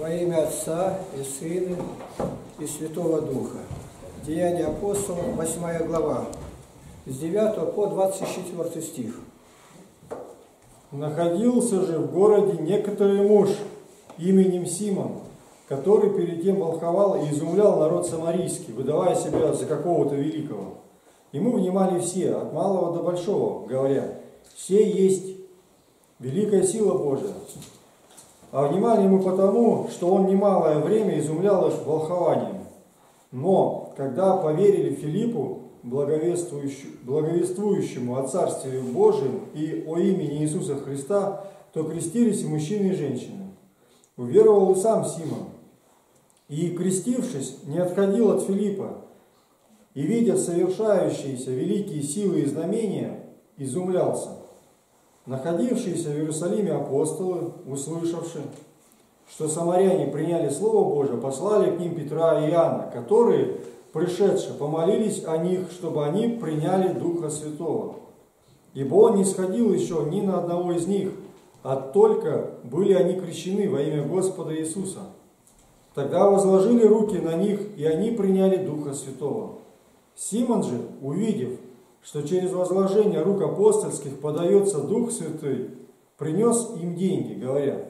Во имя Отца и Сына и Святого Духа. Деяния апостолов, 8 глава, с 9 по 24 стих. Находился же в городе некоторый муж именем Симон, который перед тем волховал и изумлял народ самарийский, выдавая себя за какого-то великого. Ему внимали все, от малого до большого, говоря, «Все есть великая сила Божия». А внимали ему потому, что он немалое время изумлял их волхованием. Но, когда поверили Филиппу, благовествующему о Царстве Божьем и о имени Иисуса Христа, то крестились и мужчины, и женщины. Уверовал и сам Симон. И, крестившись, не отходил от Филиппа, и, видя совершающиеся великие силы и знамения, изумлялся. Находившиеся в Иерусалиме апостолы, услышавшие, что самаряне приняли Слово Божие, послали к ним Петра и Иоанна, которые, пришедшие, помолились о них, чтобы они приняли Духа Святого. Ибо он не сходил еще ни на одного из них, а только были они крещены во имя Господа Иисуса. Тогда возложили руки на них, и они приняли Духа Святого. Симон же, увидев, что через возложение рук апостольских подается Дух Святой, принес им деньги, говоря,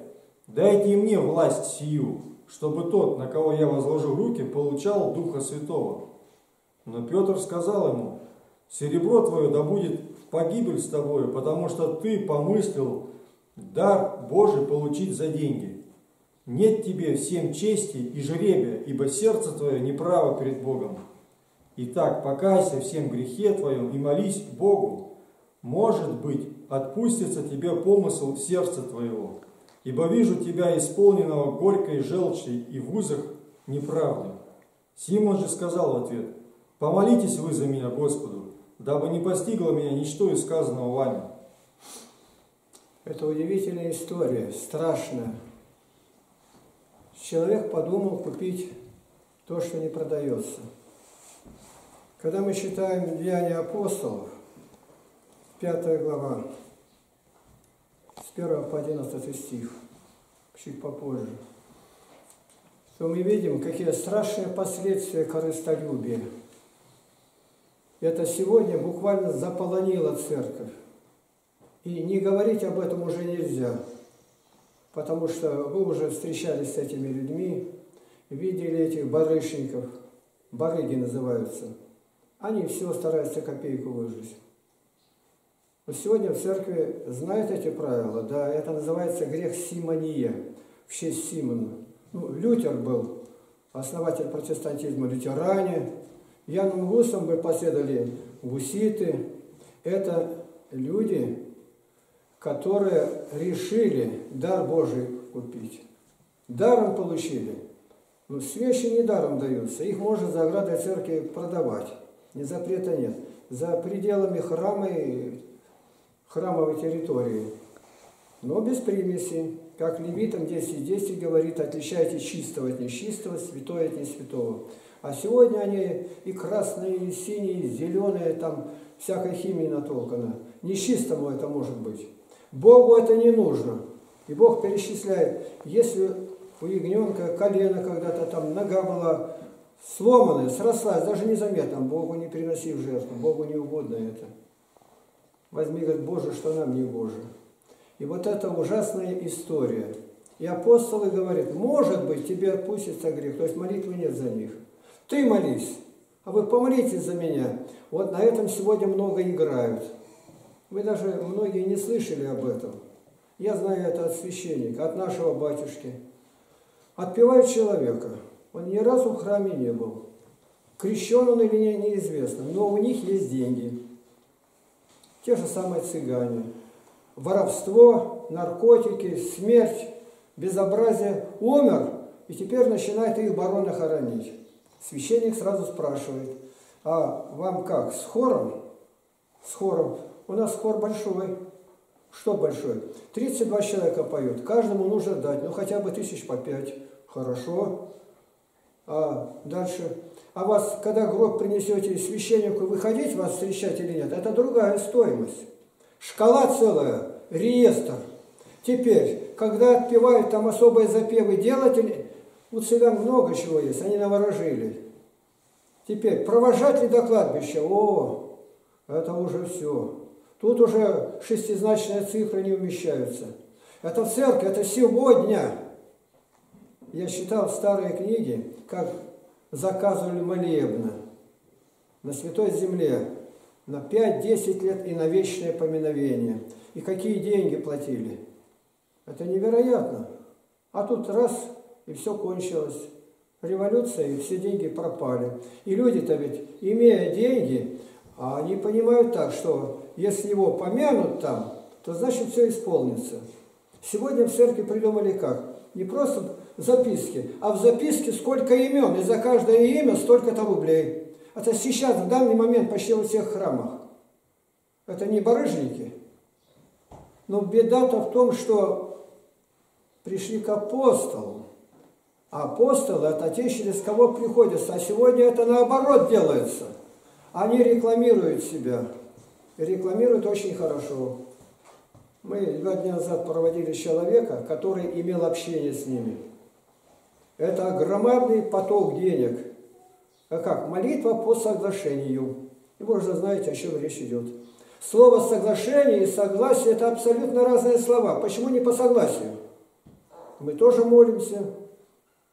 «Дайте мне власть сию, чтобы тот, на кого я возложу руки, получал Духа Святого». Но Петр сказал ему, «Серебро твое да будет в погибель с тобою, потому что ты помыслил дар Божий получить за деньги. Нет тебе всем чести и жребия, ибо сердце твое неправо перед Богом». Итак, покайся всем грехе твоем и молись Богу. Может быть, отпустится тебе помысл сердца твоего, ибо вижу тебя исполненного горькой желчи и в узах неправды. Симон же сказал в ответ, помолитесь вы за меня Господу, дабы не постигло меня ничто из сказанного вами. Это удивительная история, страшная. Человек подумал купить то, что не продается – когда мы читаем Деяния апостолов, 5 глава, с 1 по 11 стих, чуть попозже, то мы видим, какие страшные последствия корыстолюбия. Это сегодня буквально заполонило церковь. И не говорить об этом уже нельзя, потому что вы уже встречались с этими людьми, видели этих барышников, барыги называются – они все стараются копейку выжить. Но сегодня в церкви знают эти правила, да, это называется грех симония, в честь Симона. Ну, Лютер был основатель протестантизма, лютеране, Яном Гусом мы последовали гуситы. Это люди, которые решили дар Божий купить. Даром получили. Но свечи не даром даются, их можно за оградой церкви продавать. Ни запрета нет. За пределами храма и храмовой территории. Но без примеси. Как Левитам 10.10 говорит, отличайте чистого от нечистого, святое от несвятого. А сегодня они и красные, и синие, и зеленые, там всякой химии натолкано. Нечистому это может быть. Богу это не нужно. И Бог перечисляет, если у ягненка колено когда-то там, нога была сломанная, срослась, даже незаметно, Богу не приноси в жертву, Богу не угодно это. Возьми, говорит, Боже, что нам не Боже. И вот это ужасная история. И апостолы говорят, может быть, тебе отпустится грех, то есть молитвы нет за них. Ты молись, а вы помолитесь за меня. Вот на этом сегодня много играют. Вы даже многие не слышали об этом. Я знаю это от священника, от нашего батюшки. Отпевают человека – он ни разу в храме не был. Крещен он или не, неизвестно, но у них есть деньги. Те же самые цыгане. Воровство, наркотики, смерть, безобразие. Умер, и теперь начинает их барона хоронить. Священник сразу спрашивает, а вам как, с хором? С хором. У нас хор большой. Что большой? 32 человека поют. Каждому нужно дать, ну хотя бы тысяч по пять. Хорошо. А дальше. А вас, когда гроб принесете священнику, выходить вас встречать или нет, это другая стоимость. Шкала целая, реестр. Теперь, когда отпевают там особые запевы делатели, у цыган много чего есть, они наворожили. Теперь, провожатели до кладбища, о, это уже все. Тут уже шестизначные цифры не умещаются. Это в церкви, это сегодня. Я читал старые книги, как заказывали молебно на Святой Земле на 5-10 лет и на вечное поминовение. И какие деньги платили. Это невероятно. А тут раз, и все кончилось. Революция, и все деньги пропали. И люди-то ведь, имея деньги, они понимают так, что если его помянут там, то значит все исполнится. Сегодня в церкви придумали как? Не просто записки, а в записке сколько имен, и за каждое имя столько-то рублей. Это сейчас, в данный момент, почти во всех храмах. Это не барыжники. Но беда-то в том, что пришли к апостолу. А апостолы – это те, через кого приходится. А сегодня это наоборот делается. Они рекламируют себя. И рекламируют очень хорошо. Мы два дня назад проводили человека, который имел общение с ними. Это громадный поток денег. А как? Молитва по соглашению. И вы уже знаете, о чем речь идет. Слово соглашение и согласие – это абсолютно разные слова. Почему не по согласию? Мы тоже молимся.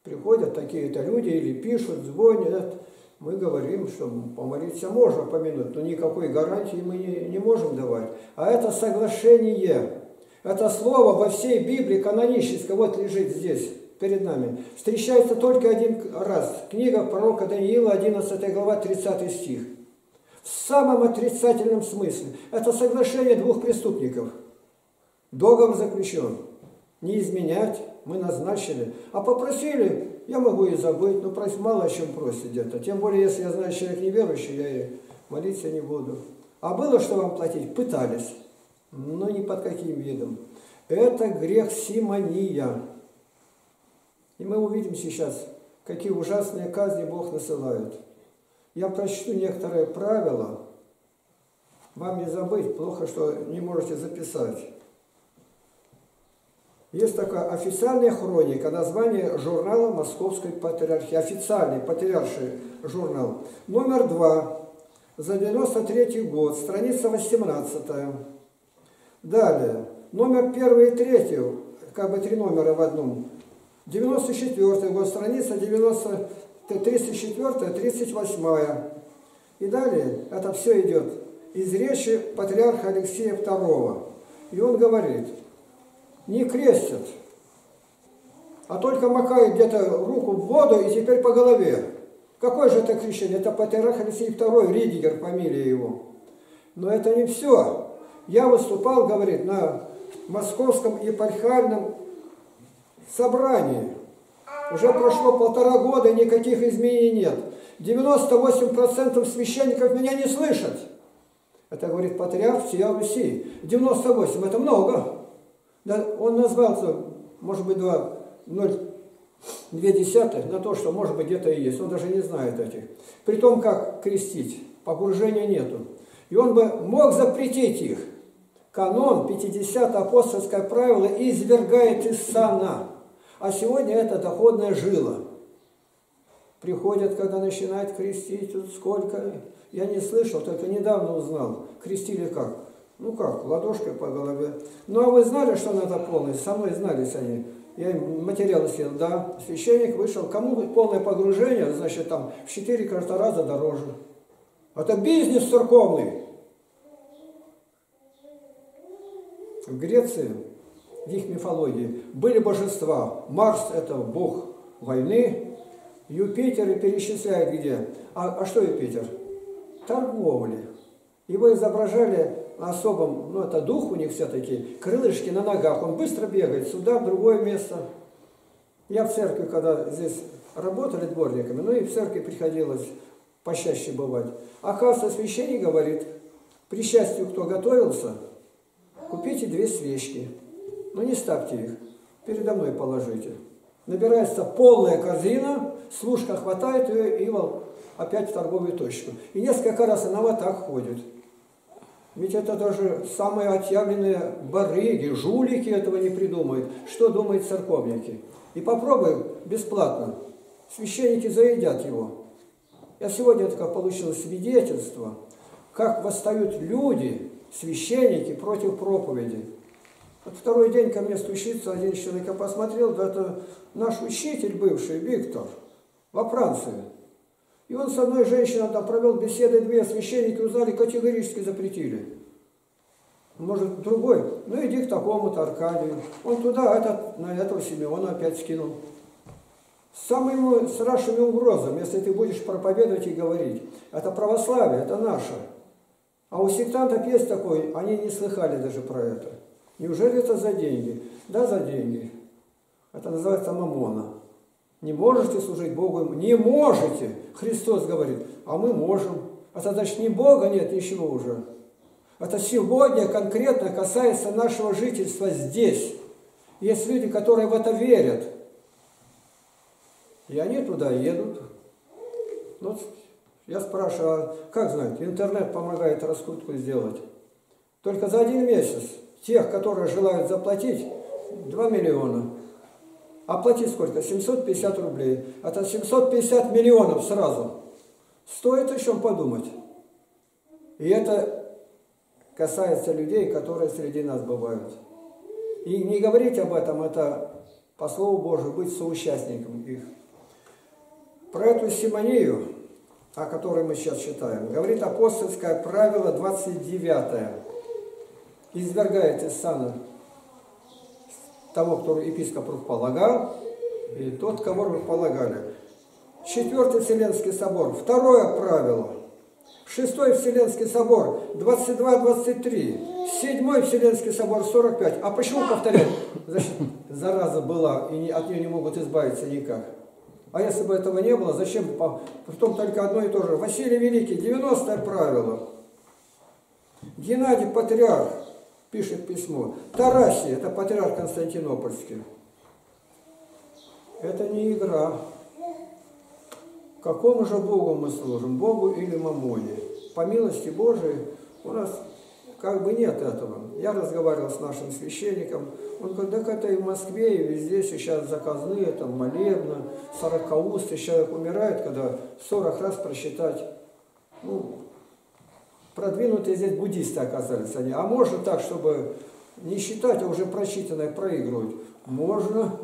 Приходят такие-то люди или пишут, звонят. Мы говорим, что помолиться можно помянуть, но никакой гарантии мы не, не можем давать. А это соглашение. Это слово во всей Библии каноническое, вот лежит здесь перед нами, встречается только один раз. Книга пророка Даниила, 11 глава, 30 стих. В самом отрицательном смысле. Это соглашение двух преступников. Договор заключен. Не изменять мы назначили. А попросили, я могу и забыть, но просить мало о чем просить где-то. Тем более, если я знаю, человек неверующий, я и молиться не буду. А было что вам платить? Пытались. Но ни под каким видом. Это грех симония. И мы увидим сейчас, какие ужасные казни Бог насылает. Я прочту некоторые правила. Вам не забыть, плохо, что не можете записать. Есть такая официальная хроника, название журнала Московской Патриархии. Официальный патриарший журнал. Номер два. За 93 год, страница 18. Далее. Номер первый и третий, как бы три номера в одном. 94 год, страница 90, 34, 38. И далее это все идет из речи патриарха Алексея II. И он говорит, не крестят, а только макают где-то руку в воду и теперь по голове. Какое же это крещение? Это патриарх Алексей II, Ридигер, фамилия его. Но это не все. Я выступал, говорит, на московском епархиальном собрании. Уже прошло полтора года, никаких изменений нет. 98% священников меня не слышат. Это говорит патриарх всея Руси. 98, это много. Он назвался, может быть, 2, 0, 2 десятых на то, что может быть где-то и есть. Он даже не знает этих. При том, как крестить, погружения нету. И он бы мог запретить их. Канон, 50 апостольское правило, извергает из сана. А сегодня это доходная жила. Приходят, когда начинают крестить, тут сколько. Я не слышал, только недавно узнал. Крестили как? Ну как, ладошкой по голове. Ну а вы знали, что надо полностью? Со мной знались они. Я им материалы съел. Да, священник вышел. Кому полное погружение, значит, там в четыре, кажется, раза дороже. Это бизнес церковный. В Греции в их мифологии были божества. Марс – это бог войны, Юпитер и перечисляет где. А, а что Юпитер? Торговли. Его изображали особым, ну это дух у них все-таки, крылышки на ногах, он быстро бегает сюда, в другое место. Я в церкви, когда здесь работали дворниками, ну и в церкви приходилось почаще бывать. Оказывается, священник говорит, при счастью, кто готовился, купите две свечки. Но не ставьте их, передо мной положите. Набирается полная корзина, служка хватает ее и опять в торговую точку. И несколько раз она вот так ходит. Ведь это даже самые отъявленные барыги, жулики этого не придумают. Что думают церковники? И попробуй бесплатно. Священники заедят его. Я сегодня только получил свидетельство, как восстают люди, священники против проповеди. Вот второй день ко мне стучится один человек, я посмотрел, да это наш учитель бывший, Виктор, во Франции. И он с одной женщиной там провел беседы, две священники узнали, категорически запретили. Может, другой, ну иди к такому-то Аркадию. Он туда, этот, на этого Симеона опять скинул. С самыми страшными угрозами, если ты будешь проповедовать и говорить. Это православие, это наше. А у сектантов есть такой, они не слыхали даже про это. Неужели это за деньги? Да, за деньги. Это называется мамона. Не можете служить Богу? Не можете! Христос говорит, а мы можем. А это значит, ни Бога нет, ничего уже. Это сегодня конкретно касается нашего жительства здесь. Есть люди, которые в это верят. И они туда едут. Ну, я спрашиваю, а как знать, интернет помогает раскрутку сделать. Только за один месяц тех, которые желают заплатить, 2 миллиона. Оплатить сколько? 750 рублей. Это 750 миллионов сразу. Стоит о чем подумать. И это касается людей, которые среди нас бывают. И не говорить об этом, это по Слову Божию, быть соучастником их. Про эту симонию, о которой мы сейчас читаем, говорит апостольское правило 29. Извергает из сана того, кто епископ полагал, и тот, кого полагали. Четвертый Вселенский собор. Второе правило. Шестой Вселенский собор 22-23. Седьмой Вселенский собор 45. А почему повторять? Значит, зараза была, и от нее не могут избавиться никак. А если бы этого не было, зачем? Притом только одно и то же. Василий Великий, 90 правило. Геннадий Патриарх, пишет письмо. Тарасий, это патриарх Константинопольский. Это не игра. Какому же Богу мы служим? Богу или Мамоне? По милости Божией у нас как бы нет этого. Я разговаривал с нашим священником, он говорит, так это и в Москве, и везде сейчас заказные, там молебно, сорокаусты, человек умирает, когда 40 раз просчитать, ну, продвинутые здесь буддисты оказались они. А можно так, чтобы не считать, а уже прочитанное проигрывать? Можно.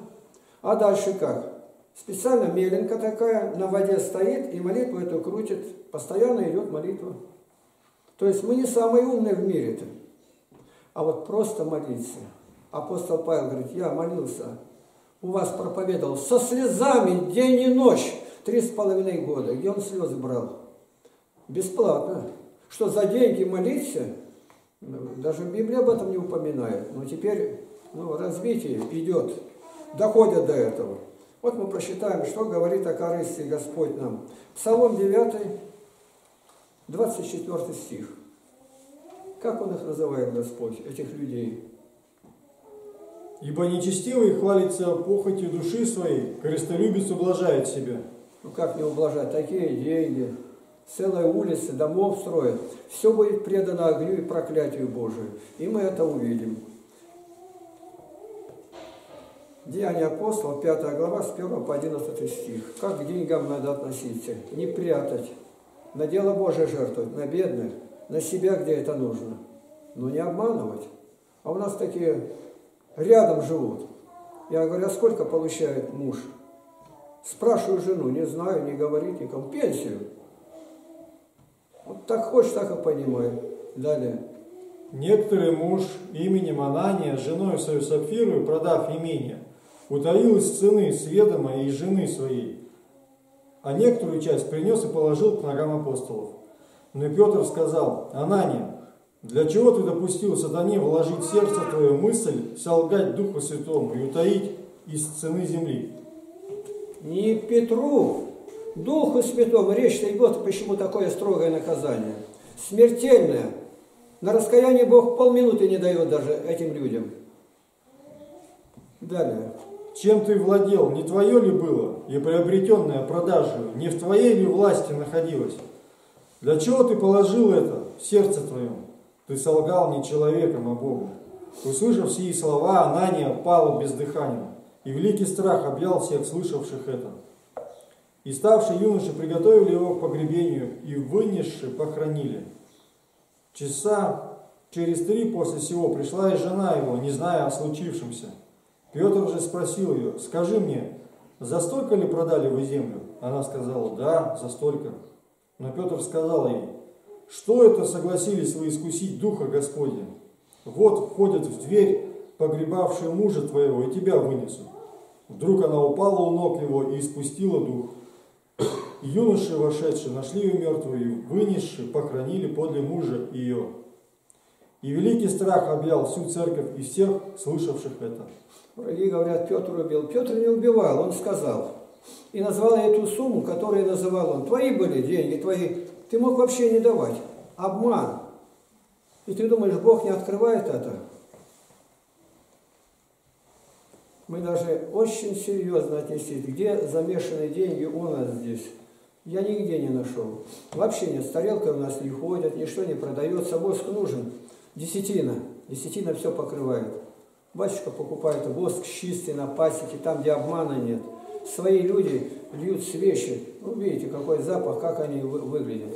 А дальше как? Специально меленка такая, на воде стоит и молитву эту крутит. Постоянно идет молитва. То есть мы не самые умные в мире-то. А вот просто молиться. Апостол Павел говорит, я молился, у вас проповедовал со слезами день и ночь, три с половиной года. Где он слезы брал? Бесплатно. Что за деньги молиться? Даже Библия об этом не упоминает. Но теперь ну, развитие идет, доходят до этого. Вот мы прочитаем, что говорит о корысти Господь нам. Псалом 9, 24 стих. Как он их называет, Господь, этих людей? Ибо нечестивый хвалится похотью души своей, корыстолюбец ублажает себя. Ну как не ублажать? Такие деньги, целые улицы, домов строят. Все будет предано огню и проклятию Божию. И мы это увидим. Деяния апостолов, 5 глава, с 1 по 11 стих. Как к деньгам надо относиться? Не прятать. На дело Божие жертвовать, на бедных, на себя, где это нужно. Но не обманывать. А у нас такие рядом живут. Я говорю, а сколько получает муж? Спрашиваю жену, не знаю, не говорит никому. Пенсию. Так хочешь, так и понимай. Далее. Некоторый муж именем Анания, женой свою Сапфиру, продав имение, утаил из цены сведома и жены своей, а некоторую часть принес и положил к ногам апостолов. Но Петр сказал, Анания, для чего ты допустил сатане вложить в сердце твою мысль, солгать Духу Святому и утаить из цены земли? Не Петру, Духу Святому речь-то идет, почему такое строгое наказание. Смертельное. На раскаяние Бог полминуты не дает даже этим людям. Далее. Чем ты владел, не твое ли было, и приобретенное продажей, не в твоей ли власти находилось? Для чего ты положил это в сердце твоем? Ты солгал не человеком, а Богом. Услышав сии слова, Анания пала без дыхания, и великий страх объял всех слышавших это. И ставшие юноши приготовили его к погребению, и вынесши похоронили. Часа через три после сего пришла и жена его, не зная о случившемся. Петр же спросил ее, скажи мне, за столько ли продали вы землю? Она сказала, да, за столько. Но Петр сказал ей, что это согласились вы искусить Духа Господня? Вот входят в дверь погребавшие мужа твоего, и тебя вынесут. Вдруг она упала у ног его и испустила дух. Юноши, вошедшие, нашли ее мертвую, вынесши, похоронили подле мужа ее. И великий страх объял всю церковь и всех, слышавших это. Враги говорят, Петр убил. Петр не убивал, он сказал. И назвал эту сумму, которую называл он. Твои были деньги, твои. Ты мог вообще не давать. Обман. И ты думаешь, Бог не открывает это? Мы должны очень серьезно отнестись, где замешаны деньги у нас здесь. Я нигде не нашел. Вообще нет, с тарелкой у нас не ходят, ничто не продается, воск нужен. Десятина. Десятина все покрывает. Батюшка покупает воск чистый на пасеке, там, где обмана нет. Свои люди льют свечи. Ну, видите, какой запах, как они выглядят.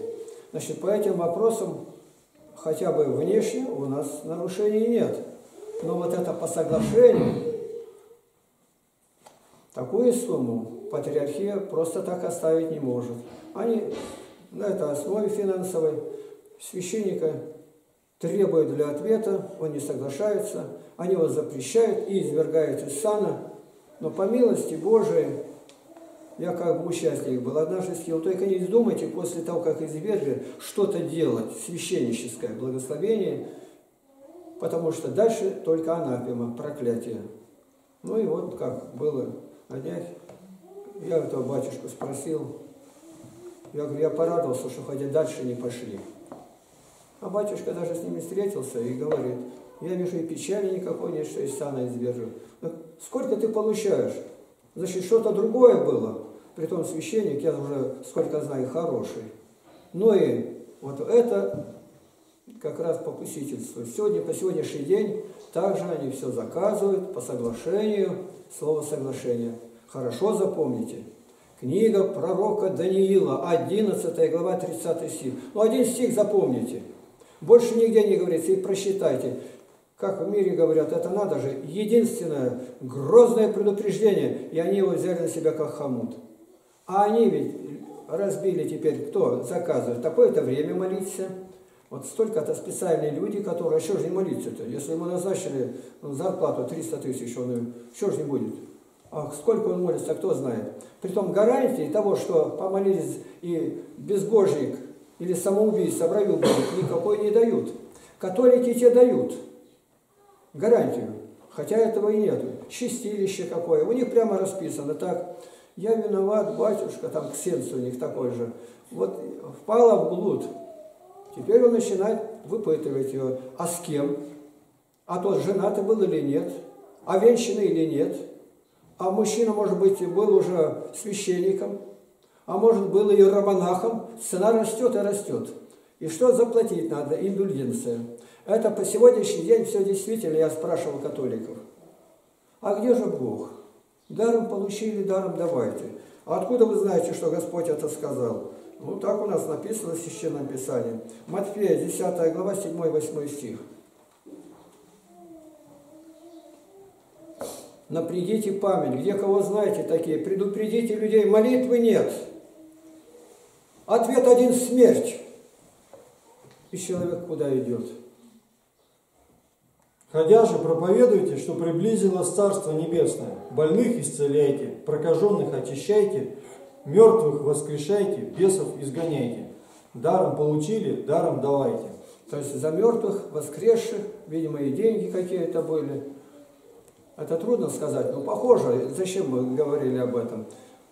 Значит, по этим вопросам, хотя бы внешне, у нас нарушений нет. Но вот это по соглашению, такую сумму патриархия просто так оставить не может. Они на этой основе финансовой священника требуют для ответа, он не соглашается, они его запрещают и извергают из сана. Но по милости Божией, я как бы участник был, однажды съел. Только не думайте после того, как извергли, что-то делать, священническое благословение, потому что дальше только анафема, проклятие. Ну и вот как было на днях, я этого батюшку спросил, я говорю, я порадовался, что хотя дальше не пошли. А батюшка даже с ними встретился и говорит, я вижу и печали никакой нет, что из сана извержу. Сколько ты получаешь? Значит, что-то другое было. Притом священник, я уже сколько знаю, хороший. Но и вот это как раз попустительство. Сегодня, по сегодняшний день также они все заказывают по соглашению, слово соглашение. Хорошо запомните. Книга пророка Даниила, 11 глава, 30 стих. Ну, один стих запомните. Больше нигде не говорится, и просчитайте. Как в мире говорят, это надо же, единственное грозное предупреждение, и они его взяли на себя как хомут. А они ведь разбили теперь, кто заказывает, такое-то время молиться. Вот столько-то специальные люди, которые, а что же не молиться-то? Если ему назначили зарплату 300 тысяч, он что же не будет? А сколько он молится, кто знает. Притом гарантии того, что помолились и безбожник или самоубийца раю будет, никакой не дают. Католики те дают гарантию, хотя этого и нет. Чистилище какое, у них прямо расписано так. Я виноват, батюшка, там ксенс у них такой же. Вот впала в блуд. Теперь он начинает выпытывать ее. А с кем? А тот женатый был или нет? А венчанный или нет? А мужчина, может быть, был уже священником, а может, был и романахом. Цена растет и растет. И что заплатить надо? Индульгенция. Это по сегодняшний день все действительно, я спрашивал католиков. А где же Бог? Даром получили, даром давайте. А откуда вы знаете, что Господь это сказал? Ну, так у нас написано в Священном Писании. Матфея, 10 глава, 7-8 стих. Напрягите память, где кого знаете такие, предупредите людей, молитвы нет. Ответ один – смерть. И человек куда идет? Ходя же, проповедуйте, что приблизилось Царство Небесное. Больных исцеляйте, прокаженных очищайте, мертвых воскрешайте, бесов изгоняйте. Даром получили, даром давайте. То есть за мертвых, воскресших, видимо, и деньги какие-то были. Это трудно сказать, но похоже, зачем мы говорили об этом.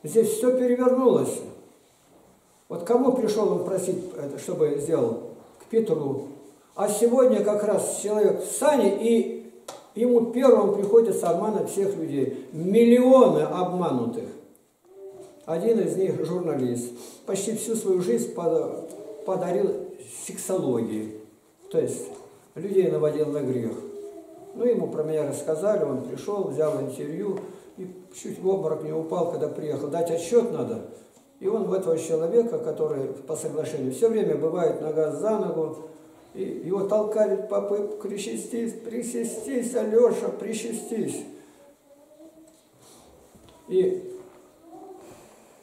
Здесь все перевернулось. Вот кому пришел он просить, чтобы сделал? К Петру. А сегодня как раз человек в сане, и ему первому приходится обманывать всех людей. Миллионы обманутых. Один из них журналист. Почти всю свою жизнь подарил сексологии. То есть людей наводил на грех. Ну, ему про меня рассказали, он пришел, взял интервью и чуть в обморок не упал, когда приехал. Дать отчет надо. И он в этого человека, который по соглашению все время бывает нога за ногу, и его толкали, папы, причастись, причастись, Алеша, причастись. И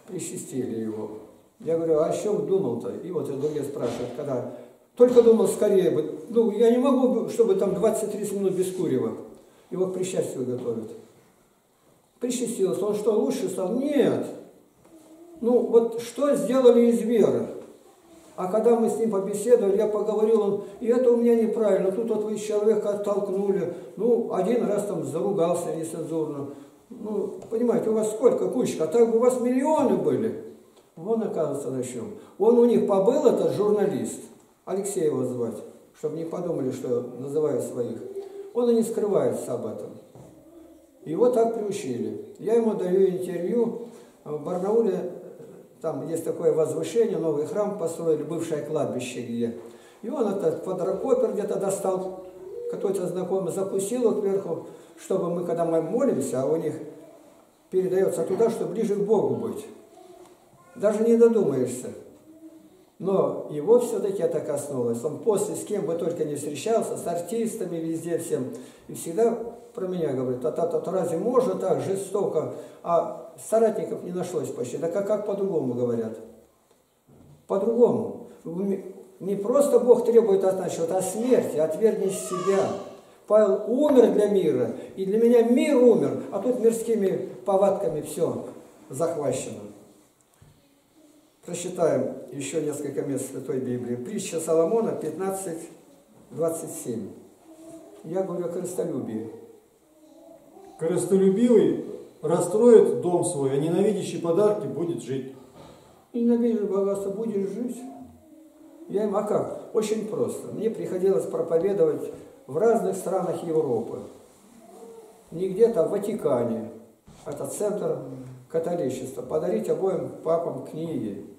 причастили его. Я говорю, а о чем думал-то? И вот другие спрашивают, когда только думал скорее бы. Ну, я не могу, чтобы там 20-30 минут без курева. Его к причастию готовят. Причастился. Он что, лучше стал? Нет. Ну, вот что сделали из веры? А когда мы с ним побеседовали, я поговорил, он, и это у меня неправильно, тут вот вы человека оттолкнули, ну, один раз там заругался нецензурно. Ну, понимаете, у вас сколько кучка, а так бы у вас миллионы были. Вон, оказывается, на чем. Он у них побыл, этот журналист, Алексея его звать, чтобы не подумали, что называю своих. Он и не скрывается об этом. Его так приучили. Я ему даю интервью в Барнауле, там есть такое возвышение, новый храм построили, бывшее кладбище где. И он этот квадрокопер где-то достал, какой-то знакомый запустил его кверху, чтобы мы, когда мы молимся, а у них передается туда, чтобы ближе к Богу быть. Даже не додумаешься. Но его все-таки это коснулось. Он после с кем бы только не встречался, с артистами везде всем. И всегда про меня говорит, а тата, разве можно так жестоко? А соратников не нашлось почти. Да как, как по-другому говорят? По-другому. Не просто Бог требует от нас чего-то, а смерти, отвергнись себя. Павел умер для мира, и для меня мир умер, а тут мирскими повадками все захвачено. Прочитаем еще несколько мест Святой Библии. Притча Соломона 15, 27. Я говорю о крестолюбии. Корыстолюбивый расстроит дом свой, а ненавидящий подарки будет жить. Ненавидишь богатство, будешь жить. Я им, а как? Очень просто. Мне приходилось проповедовать в разных странах Европы. Не где-то, а в Ватикане. Это центр католичества. Подарить обоим папам книги.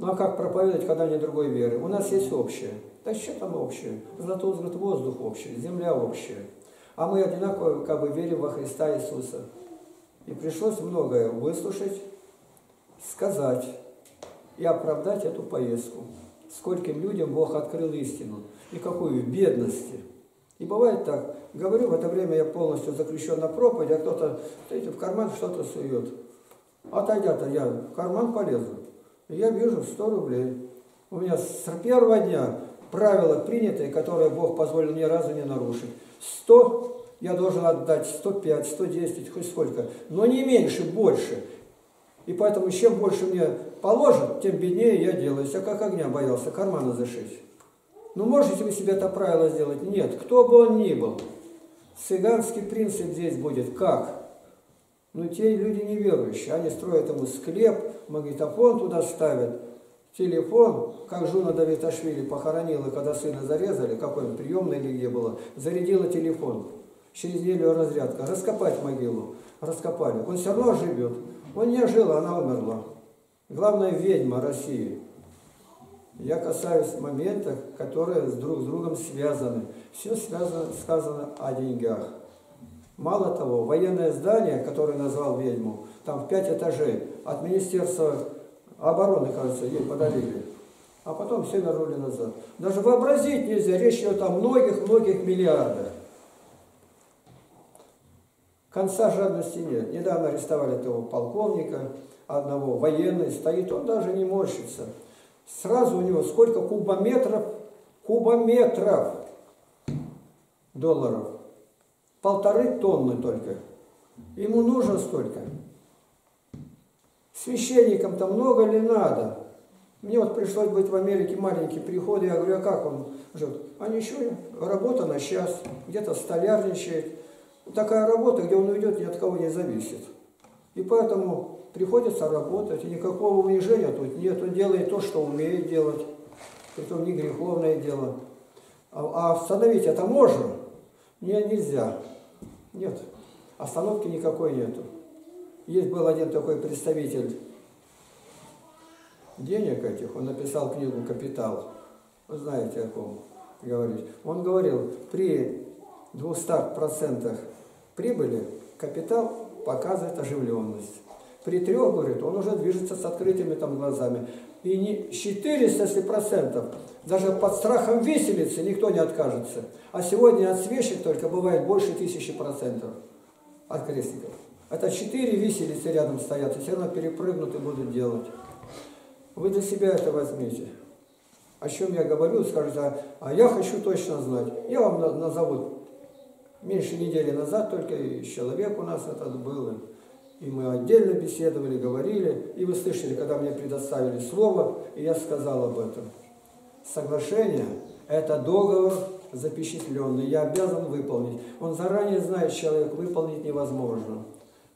Ну а как проповедовать, когда нет другой веры? У нас есть общее. Да что там общее? Зато говорит, воздух общий, земля общая. А мы одинаково как бы верим во Христа Иисуса. И пришлось многое выслушать, сказать и оправдать эту поездку. Скольким людям Бог открыл истину. И какую? Бедности. И бывает так. Говорю, в это время я полностью заключен на проповедь, а кто-то, знаете, в карман что-то сует. Отойдя-то я в карман полезу я вижу 100 рублей. У меня с первого дня правила принятые, которые Бог позволил ни разу не нарушить. 100 я должен отдать, 105, 110, хоть сколько, но не меньше, больше. И поэтому чем больше мне положат, тем беднее я делаю. Я как огня боялся, карманы зашить. Ну можете вы себе это правило сделать? Нет, кто бы он ни был. Цыганский принцип здесь будет как? Ну те люди неверующие, они строят ему склеп, магнитофон туда ставят, телефон, как Жуна Давиташвили похоронила, когда сына зарезали, какой он, приемной или где было, зарядила телефон. Через неделю разрядка. Раскопать могилу. Раскопали. Он все равно живет. Он не жил, она умерла. Главная ведьма России. Я касаюсь моментов, которые друг с другом связаны. Все связано, сказано о деньгах. Мало того, военное здание, которое назвал ведьму, там в пять этажей, от Министерства обороны, кажется, ей подарили. А потом все вернули назад. Даже вообразить нельзя, речь идет о многих-многих миллиардах. Конца жадности нет. Недавно арестовали этого полковника, одного военный, стоит, он даже не морщится. Сразу у него сколько кубометров, кубометров долларов полторы тонны только. Ему нужно столько. Священникам-то много ли надо? Мне вот пришлось быть в Америке, маленький приход, я говорю, а как он живет? А ничего, работа на час, где-то столярничает. Такая работа, где он уйдет, ни от кого не зависит. И поэтому приходится работать, и никакого унижения тут нет. Он делает то, что умеет делать, притом не греховное дело. А, а остановить это можно? Не, нельзя. Нет. Остановки никакой нету. Есть был один такой представитель денег этих, он написал книгу «Капитал». Вы знаете о ком. говорить. Он говорил, при 200% прибыли капитал показывает оживленность. При трех, говорит, он уже движется с открытыми там глазами. И не 400, если процентов, даже под страхом виселицы никто не откажется. А сегодня от свечек только бывает больше тысячи процентов от крестников. Это четыре виселицы рядом стоят, и все равно перепрыгнут и будут делать. Вы для себя это возьмите. О чем я говорю, скажете, а, я хочу точно знать. Я вам назову. Меньше недели назад только человек у нас этот был. И мы отдельно беседовали, говорили. И вы слышали, когда мне предоставили слово, и я сказал об этом. Соглашение – это договор запечатленный, я обязан выполнить. Он заранее знает, человек выполнить невозможно.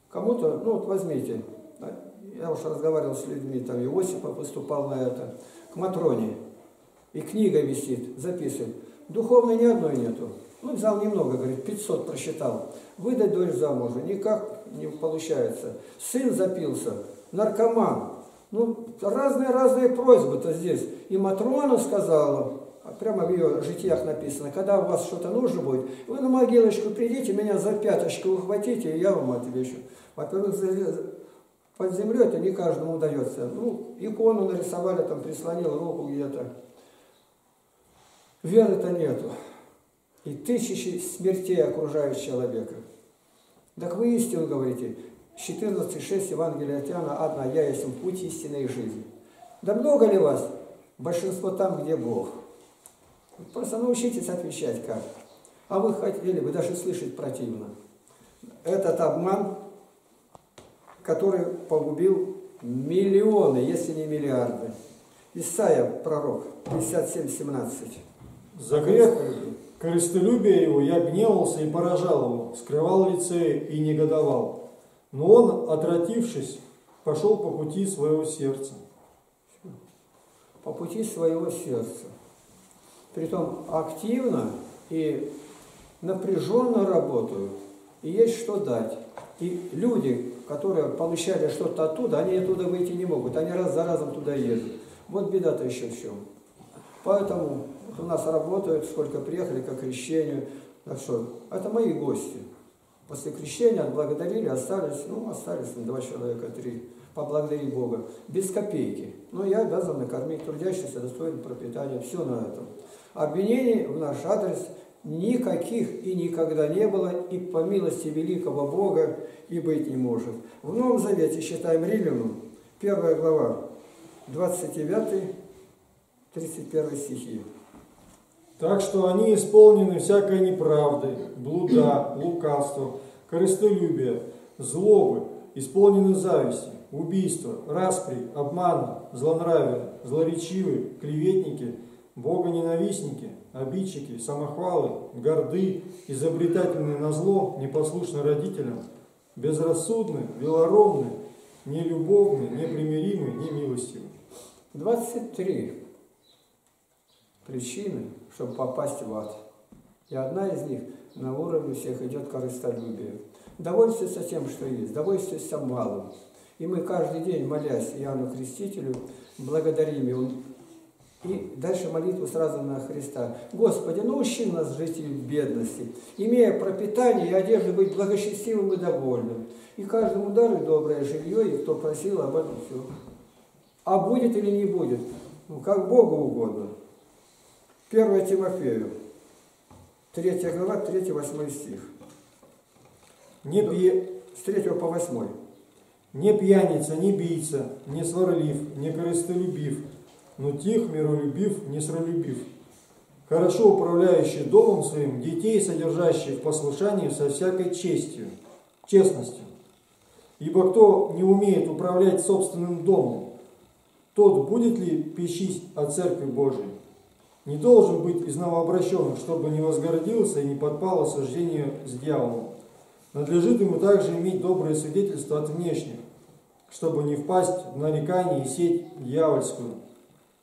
Кому-то, ну вот возьмите, я уж разговаривал с людьми, там Иосипов выступал на это, к Матроне, и книга висит, записывает. Духовной ни одной нету. Ну, взял немного, говорит, 500 просчитал. Выдать дочь замужу никак не получается. Сын запился, наркоман. Ну, разные-разные просьбы-то здесь. И Матрона сказала, а прямо в ее житиях написано, когда у вас что-то нужно будет, вы на могилочку придите, меня за пяточку ухватите, и я вам отвечу. Во-первых, под землей это не каждому удается. Ну, икону нарисовали, там прислонил руку где-то. Веры-то нету. И тысячи смертей окружают человека. Так вы истину говорите. 14.6 Евангелия от Иоанна, одна, я есть путь истины и жизни. Да много ли вас? Большинство там, где Бог. Просто научитесь отвечать как. А вы хотели бы даже слышать противно. Этот обман который погубил миллионы, если не миллиарды. Исайя, пророк, 57-17. За грех корыстолюбия его я гневался и поражал его, скрывал лице и негодовал. Но он, отратившись, пошел по пути своего сердца. По пути своего сердца. Притом активно и напряженно работают. И есть что дать. И люди, которые получали что-то оттуда, они оттуда выйти не могут. Они раз за разом туда едут. Вот беда-то еще в чем. Поэтому у нас работают, сколько приехали к крещению. Так что, это мои гости. После крещения отблагодарили, остались, ну, остались два человека, три. Поблагодари Бога. Без копейки. Но я обязан накормить трудящихся, достоин пропитания. Все на этом. Обвинений в наш адрес никаких и никогда не было, и по милости великого Бога и быть не может. В Новом Завете считаем Римлянам, первая глава, 29-31 стихи. Так что они исполнены всякой неправды, блуда, лукавства, корыстолюбия, злобы, исполнены зависти, убийства, распри, обмана, злонравия, злоречивы, клеветники, богоненавистники, обидчики, самохвалы, горды, изобретательные на зло, непослушны родителям, безрассудны, велоромны, нелюбовны, непримиримы, немилостивы. 23 причины, чтобы попасть в ад. И одна из них на уровне всех идет корыстолюбие. Довольствуйся тем, что есть, довольствуйся малым. И мы каждый день, молясь Иоанну Крестителю, благодарим его и дальше молитву сразу на Христа. Господи, научи нас жить в бедности, имея пропитание и одежду быть благочестивым и довольным. И каждому даруй доброе жилье, и кто просил об этом все. А будет или не будет, ну, как Богу угодно. 1 Тимофею, 3 глава, 3-8 стих. Не пье... С 3 по 8. Не пьяница, не бийца, не сварлив, не корыстолюбив, но тих, миролюбив, не сролюбив. Хорошо управляющий домом своим, детей, содержащих в послушании со всякой честью, честностью. Ибо кто не умеет управлять собственным домом, тот будет ли пищить о Церкви Божией? Не должен быть из новообращенных, чтобы не возгордился и не подпал осуждению с дьяволом. Надлежит ему также иметь доброе свидетельство от внешних, чтобы не впасть в нарекание и сеть дьявольскую.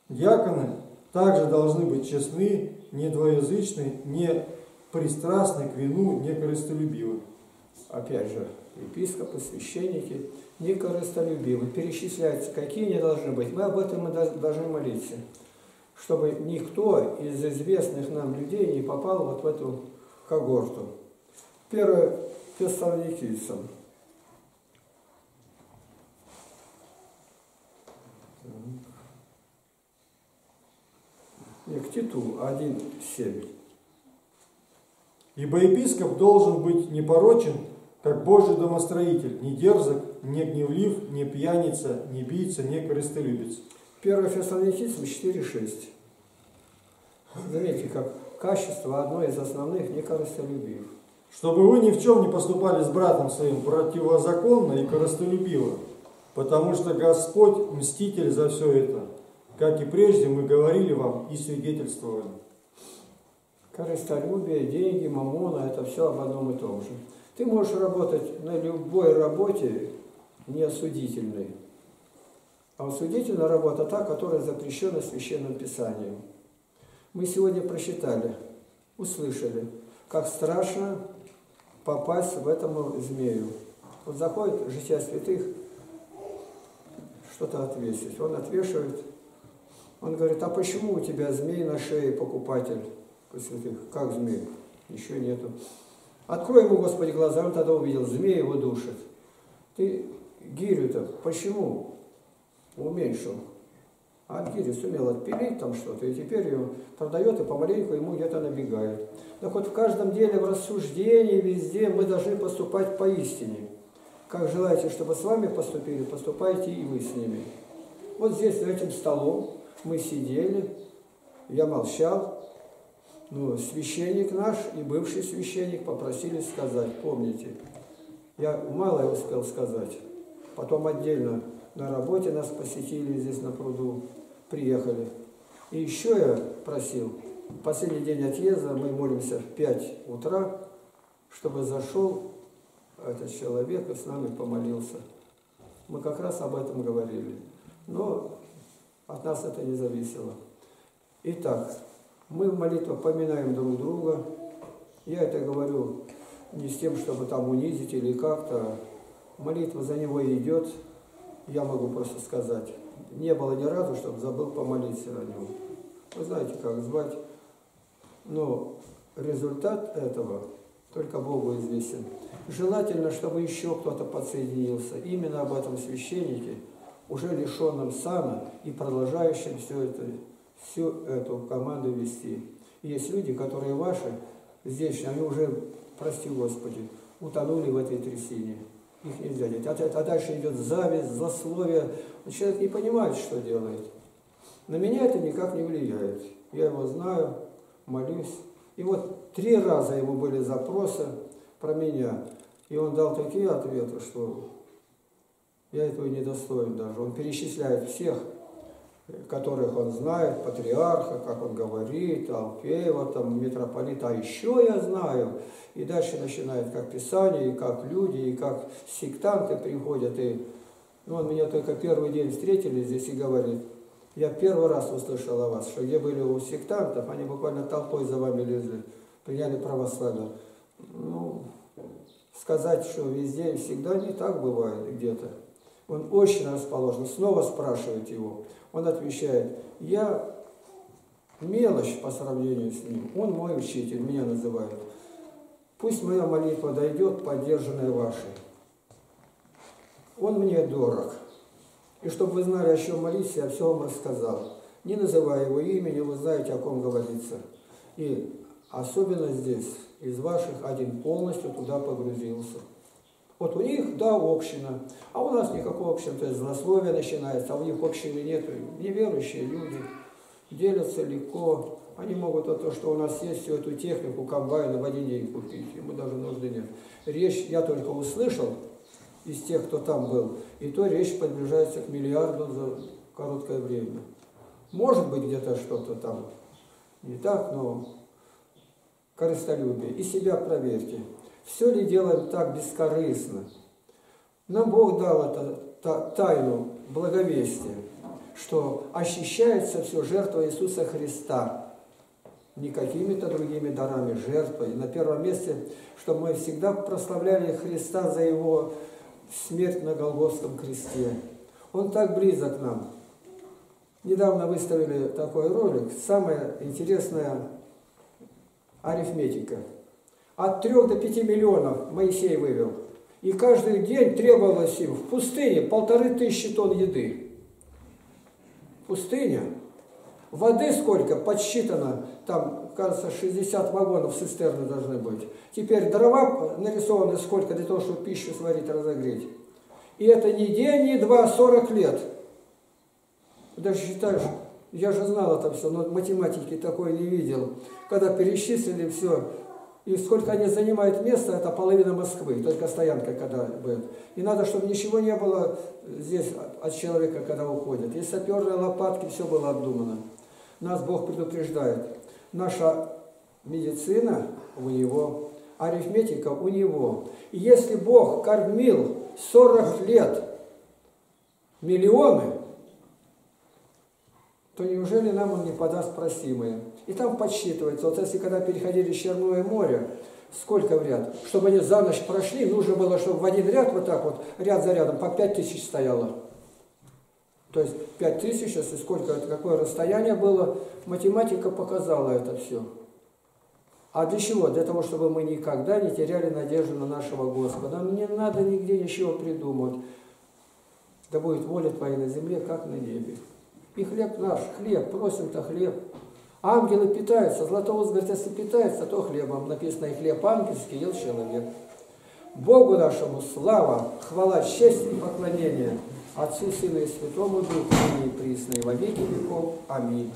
Диаконы также должны быть честны, не двоязычны, не пристрастны к вину, не корыстолюбивы. Опять же, епископы, священники не корыстолюбивы. Перечисляются, какие они должны быть. Мы об этом мы должны молиться. Чтобы никто из известных нам людей не попал вот в эту когорту. Первое Фессалоникийцам. Не, к Титу 1.7. Ибо епископ должен быть непорочен, как Божий домостроитель, не дерзок, не гневлив, не пьяница, не бийца, не корыстолюбец. 1 Фессалоникийцам 4.6. Заметьте, как качество одно из основных не корыстолюбив. Чтобы вы ни в чем не поступали с братом своим противозаконно и корыстолюбиво, потому что Господь мститель за все это, как и прежде мы говорили вам и свидетельствовали. Корыстолюбие, деньги, мамона – это все об одном и том же. Ты можешь работать на любой работе неосудительной. А осудительная работа та, которая запрещена Священным Писанием. Мы сегодня прочитали, услышали, как страшно попасть в этому змею. Вот заходит жития святых, что-то отвесить. Он отвешивает, он говорит, а почему у тебя змей на шее, покупатель святых? Как змей? Еще нету. Открой ему, Господи, глаза, он тогда увидел, змей его душит. Ты гирю-то почему уменьшил? А гири сумел отпилить там что-то, и теперь ее продает, и помаленьку ему где-то набегает. Так вот, в каждом деле, в рассуждении, везде мы должны поступать поистине. Как желаете, чтобы с вами поступили, поступайте и вы с ними. Вот здесь, за этим столом, мы сидели, я молчал, ну, священник наш и бывший священник попросили сказать, помните, я мало успел сказать, потом отдельно на работе нас посетили здесь на пруду, приехали. И еще я просил, последний день отъезда, мы молимся в 5 утра, чтобы зашел этот человек и с нами помолился. Мы как раз об этом говорили. Но от нас это не зависело. Итак, мы в молитвах поминаем друг друга. Я это говорю не с тем, чтобы там унизить или как-то. Молитва за него идет. Я могу просто сказать. Не было ни разу, чтобы забыл помолиться на него. Вы знаете, как звать. Но результат этого только Богу известен. Желательно, чтобы еще кто-то подсоединился. Именно об этом священнике, уже лишенном сана и продолжающем все это всю эту команду вести. Есть люди, которые ваши здесь, они уже, прости Господи, утонули в этой трясине. Их нельзя делать. А, а дальше идет зависть, злословие. Человек не понимает, что делает. На меня это никак не влияет. Я его знаю, молюсь. И вот три раза ему были запросы про меня. И он дал такие ответы, что я этого недостоин даже. Он перечисляет всех которых он знает, патриарха, как он говорит, Алфеева, там, митрополита, а еще я знаю. И дальше начинает как Писание, и как люди, и как сектанты приходят. И, ну, он меня только первый день встретили здесь и говорит, я первый раз услышал о вас, что где были у сектантов, они буквально толпой за вами лезли, приняли православие. Ну, сказать, что везде и всегда не так бывает где-то. Он очень расположен. Снова спрашивает его. Он отвечает, я мелочь по сравнению с ним. Он мой учитель, меня называют. Пусть моя молитва дойдет, поддержанная вашей. Он мне дорог. И чтобы вы знали, о чем молиться, я все вам рассказал. Не называя его имени, вы знаете, о ком говорится. И особенно здесь, из ваших, один полностью туда погрузился. Вот у них, да, община, а у нас никакого общины, то есть злословие начинается, а у них общины нет. Неверующие люди делятся легко, они могут то, что у нас есть, всю эту технику, комбайны в один день купить, ему даже нужды нет. Речь я только услышал из тех, кто там был, и то речь приближается к миллиарду за короткое время. Может быть, где-то что-то там не так, но корыстолюбие. И себя проверьте. Все ли делаем так бескорыстно? Нам Бог дал это тайну благовестия, что ощущается все жертва Иисуса Христа, не какими-то другими дарами, жертвой. на первом месте, чтобы мы всегда прославляли Христа за Его смерть на Голгофском кресте. Он так близок нам. недавно выставили такой ролик, самая интересная арифметика. От 3 до 5 миллионов Моисей вывел. И каждый день требовалось им в пустыне полторы тысячи тонн еды. Пустыня. Воды сколько? Подсчитано. Там, кажется, 60 вагонов цистерны должны быть. Теперь дрова нарисованы сколько для того, чтобы пищу сварить, разогреть. И это не день, не два, а 40 лет. Даже считаешь, я же знал это все, но математики такой не видел. Когда перечислили все, и сколько они занимают места, это половина Москвы, только стоянка когда будет. И надо, чтобы ничего не было здесь от человека, когда уходит. Есть саперные лопатки, все было обдумано. Нас Бог предупреждает. Наша медицина у него, арифметика у него. И если Бог кормил 40 лет миллионы, то неужели нам Он не подаст просимое? И там подсчитывается, вот если когда переходили Черное море, сколько в ряд? Чтобы они за ночь прошли, нужно было, чтобы в один ряд, вот так вот, ряд за рядом, по пять тысяч стояло. То есть пять тысяч, если сколько, какое расстояние было, математика показала это все. А для чего? Для того, чтобы мы никогда не теряли надежду на нашего Господа. Нам не надо нигде ничего придумывать. Да будет воля Твоя на земле, как на небе. И хлеб наш, хлеб, просим-то хлеб. Ангелы питаются, Златоуст говорит, если питается, то хлебом. Написано, и хлеб ангельский ел человек. Богу нашему слава, хвала, честь и поклонение. Отцу, Сыну и Святому Духу, и присно, во веки веков. Аминь.